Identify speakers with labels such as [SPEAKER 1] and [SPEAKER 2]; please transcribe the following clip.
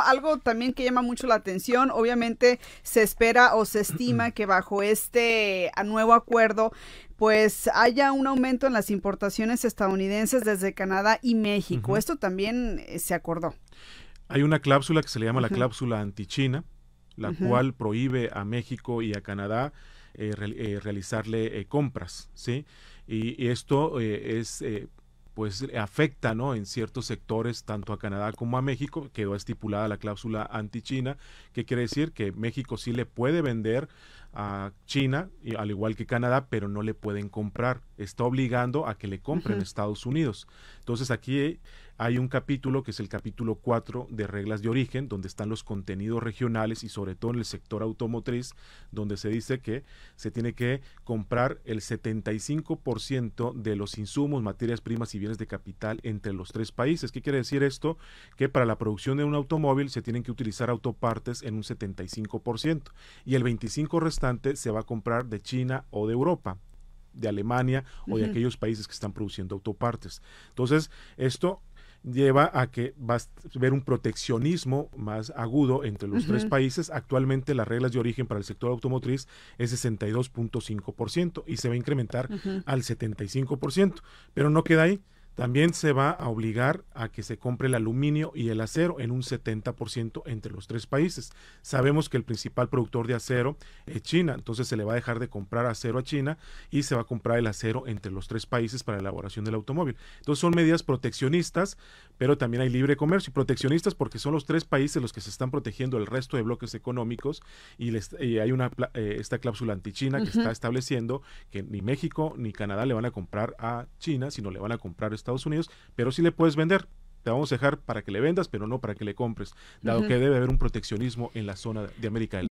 [SPEAKER 1] algo también que llama mucho la atención, obviamente se espera o se estima que bajo este nuevo acuerdo pues haya un aumento en las importaciones estadounidenses desde Canadá y México. Esto también eh, se acordó.
[SPEAKER 2] Hay una cláusula que se le llama la cláusula anti-China, la cual prohíbe a México y a Canadá eh, eh, realizarle compras, ¿sí? Y, esto es pues afecta ¿no? en ciertos sectores tanto a Canadá como a México. Quedó estipulada la cláusula anti-China, que quiere decir que México sí le puede vender a China, y, al igual que Canadá, pero no le pueden comprar. Está obligando a que le compren Estados Unidos. Entonces aquí hay un capítulo que es el capítulo 4 de reglas de origen, donde están los contenidos regionales y sobre todo en el sector automotriz, donde se dice que se tiene que comprar el 75% de los insumos, materias primas y bienes de capital entre los tres países. ¿Qué quiere decir esto? Que para la producción de un automóvil se tienen que utilizar autopartes en un 75% y el 25% restante se va a comprar de China o de Europa de Alemania o de aquellos países que están produciendo autopartes. Entonces, esto lleva a que va a ver un proteccionismo más agudo entre los tres países. Actualmente las reglas de origen para el sector automotriz es 62.5% y se va a incrementar al 75%, pero no queda ahí. También se va a obligar a que se compre el aluminio y el acero en un 70% entre los tres países. Sabemos que el principal productor de acero es China, entonces se le va a dejar de comprar acero a China y se va a comprar el acero entre los tres países para la elaboración del automóvil. Entonces son medidas proteccionistas, pero también hay libre comercio y proteccionistas porque son los tres países los que se están protegiendo el resto de bloques económicos y, hay una eh, esta cláusula anti-China que está estableciendo que ni México ni Canadá le van a comprar a China, sino le van a comprar a Estados Unidos, pero sí le puedes vender. Te vamos a dejar para que le vendas, pero no para que le compres, dado que debe haber un proteccionismo en la zona de América del